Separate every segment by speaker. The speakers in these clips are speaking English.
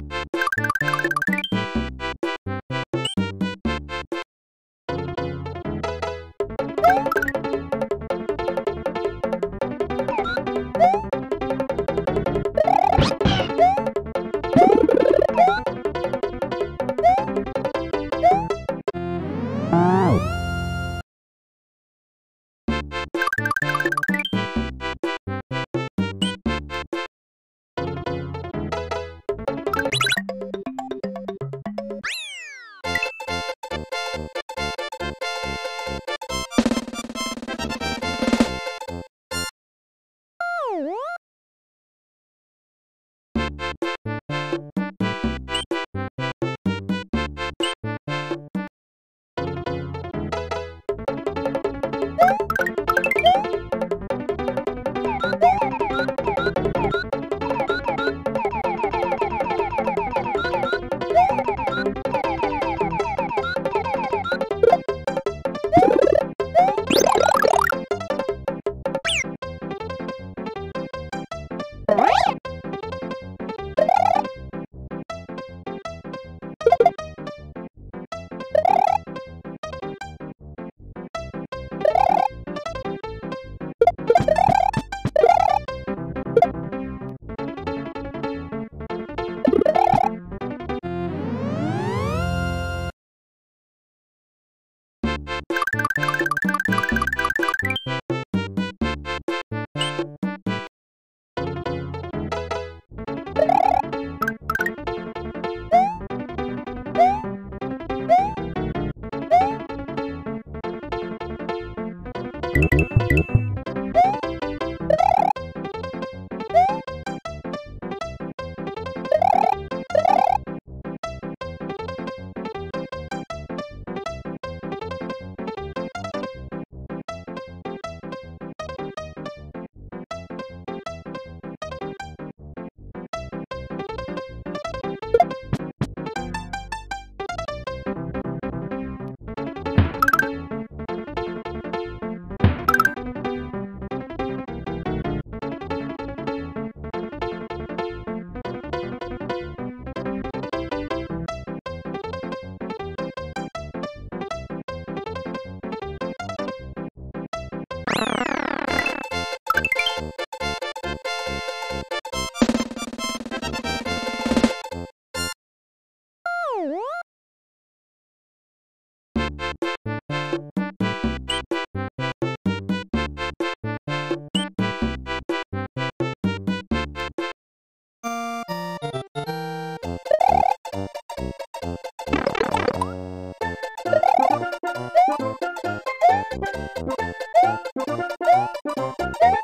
Speaker 1: Thank you. Thank you.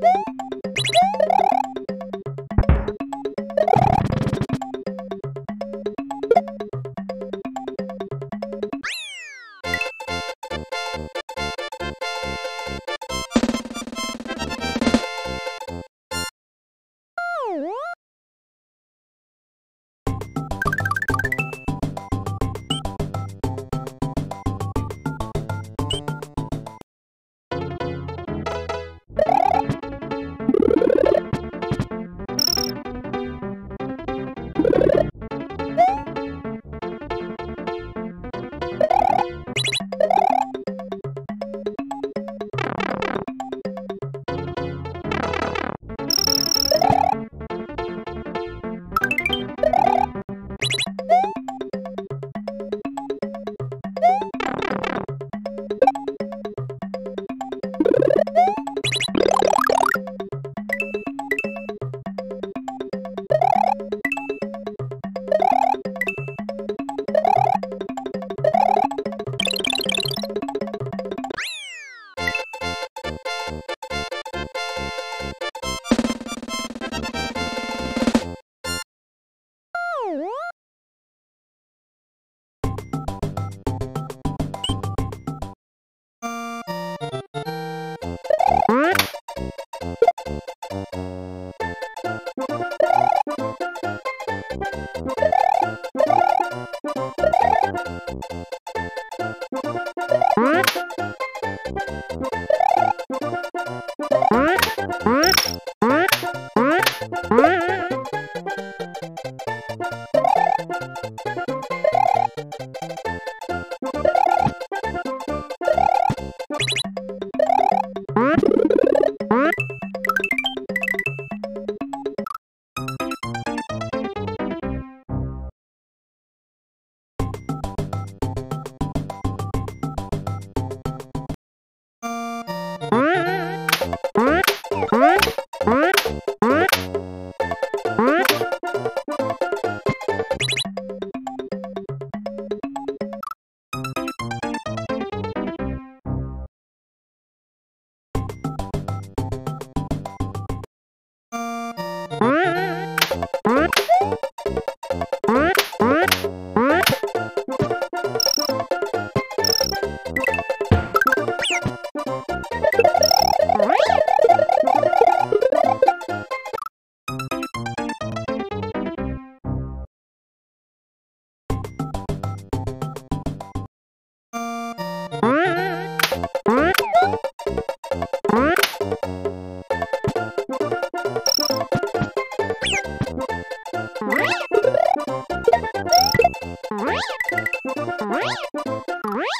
Speaker 1: Boop! Thank you.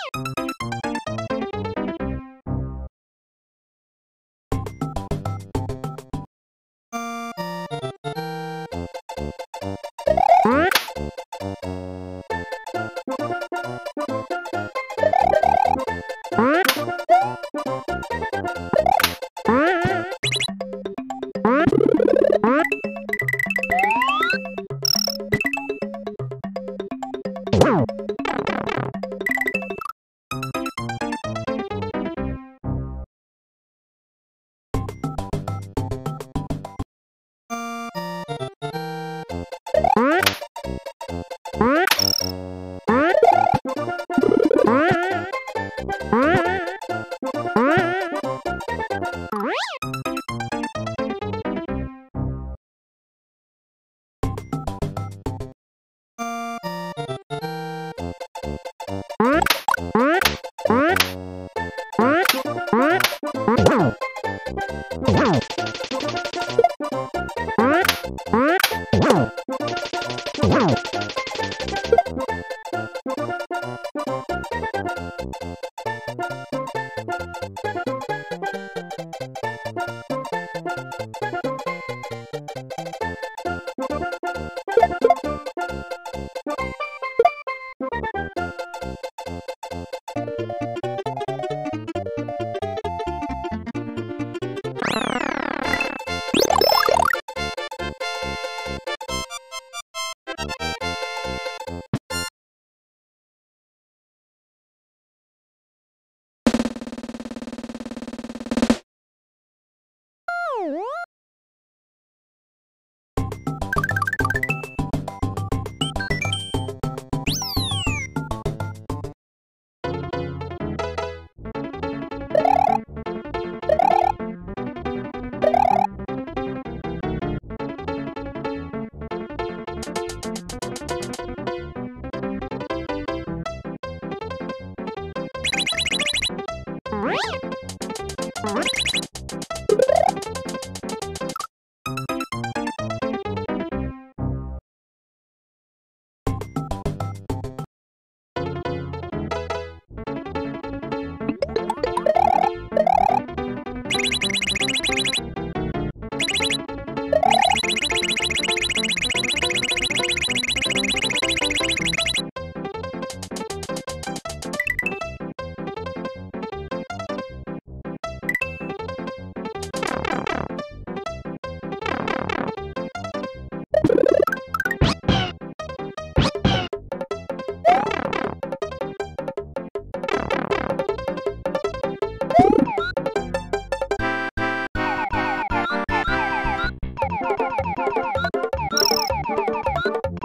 Speaker 1: あ